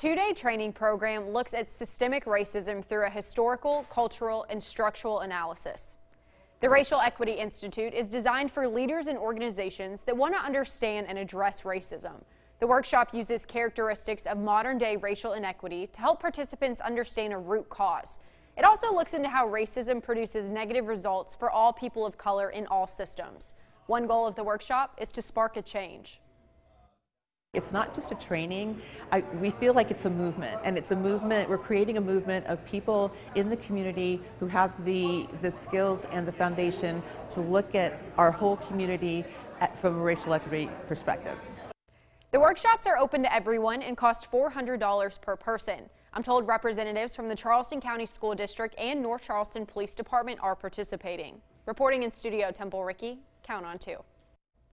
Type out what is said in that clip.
two-day training program looks at systemic racism through a historical, cultural, and structural analysis. The Racial Equity Institute is designed for leaders and organizations that want to understand and address racism. The workshop uses characteristics of modern-day racial inequity to help participants understand a root cause. It also looks into how racism produces negative results for all people of color in all systems. One goal of the workshop is to spark a change. It's not just a training. I, we feel like it's a movement, and it's a movement. We're creating a movement of people in the community who have the the skills and the foundation to look at our whole community at, from a racial equity perspective. The workshops are open to everyone and cost $400 per person. I'm told representatives from the Charleston County School District and North Charleston Police Department are participating. Reporting in studio, Temple Ricky, count on two.